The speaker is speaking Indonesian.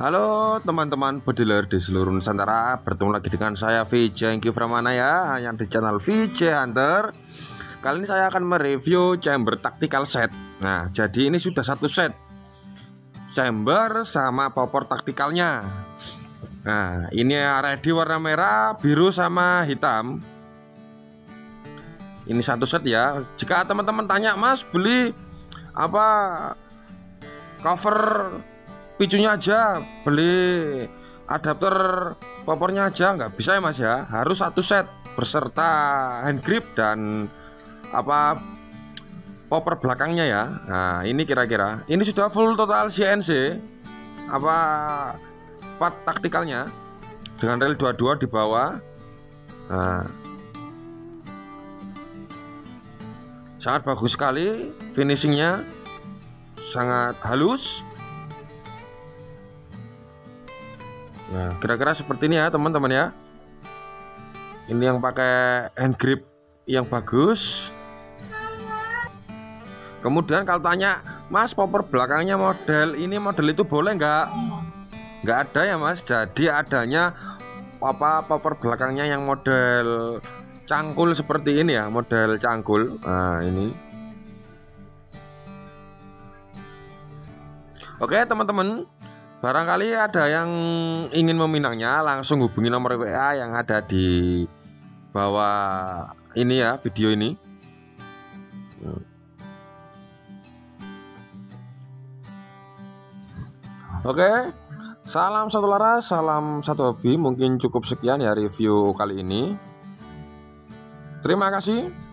Halo teman-teman bediler di seluruh Nusantara. Bertemu lagi dengan saya VJ Engki Framana ya Yang di channel VJ Hunter. Kali ini saya akan mereview chamber tactical set. Nah jadi ini sudah satu set. Chamber sama popor taktikalnya Nah ini ready warna merah, biru sama hitam. Ini satu set ya. Jika teman-teman tanya mas beli apa cover picunya aja beli adapter popornya aja nggak bisa ya mas ya. Harus satu set beserta hand grip dan apa popper belakangnya ya. Nah ini kira-kira. Ini sudah full total CNC apa part taktikalnya. Dengan rel 22 di bawah. Nah. Sangat bagus sekali finishingnya. Sangat halus Nah, kira-kira seperti ini ya teman-teman ya. Ini yang pakai hand grip yang bagus. Kemudian kalau tanya, Mas popper belakangnya model ini model itu boleh nggak? Nggak ada ya Mas. Jadi adanya apa popper belakangnya yang model cangkul seperti ini ya, model cangkul. Nah ini. Oke teman-teman, Barangkali ada yang ingin meminangnya langsung hubungi nomor WA yang ada di bawah ini ya video ini. Oke, salam satu laras, salam satu hobi. Mungkin cukup sekian ya review kali ini. Terima kasih.